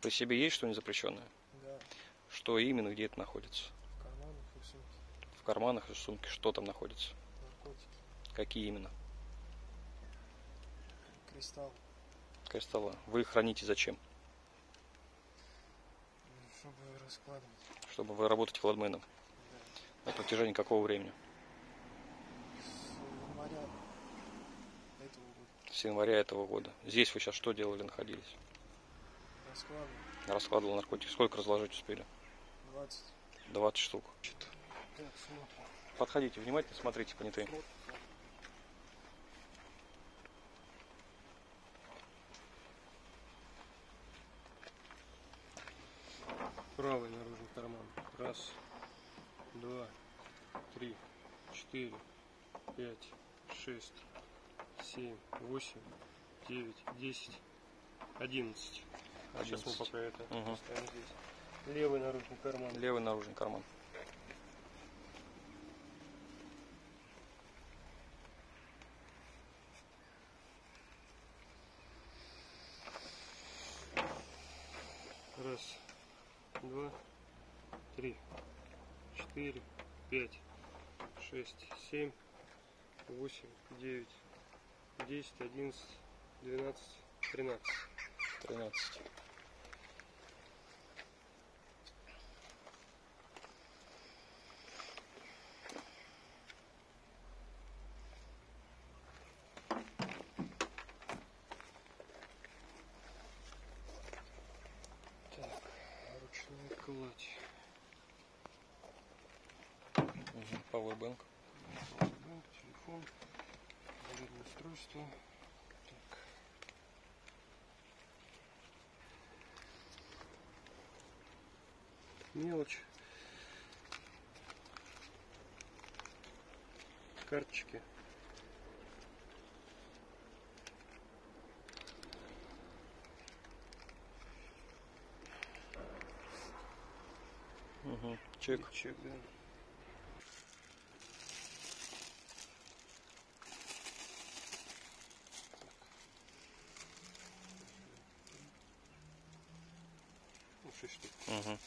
При себе есть что-нибудь запрещенное? Да, Что именно, где это находится? в карманах и в сумке. В карманах и в сумке что там находится? Наркотики. Какие именно? Кристалл. Кристалла. Вы их храните зачем? Чтобы раскладывать. Чтобы вы работаете фладменом. Да. На протяжении какого времени? С января этого года. С января этого года. Здесь вы сейчас что делали, находились? Раскладывал. Раскладывал наркотики. Сколько разложить успели? 20. 20 штук. Так. Подходите, внимательно смотрите, понятые. Правый наружный карман. Раз, два, три, четыре, пять, шесть, семь, восемь, девять, десять, одиннадцать. Сейчас мы 11. пока это Мгм. оставим здесь. Левый наружный карман. Левый наружный карман. Раз, два, три, четыре, пять, шесть, семь, восемь, девять, десять, одиннадцать, двенадцать, тринадцать. 13. Так, ручная кладь. Угу. Powerbank. Банк, телефон, зарядное устройство. Мелочь. Карточки. Угу. Чек. Чек, да. Ну, шесть штук. Угу.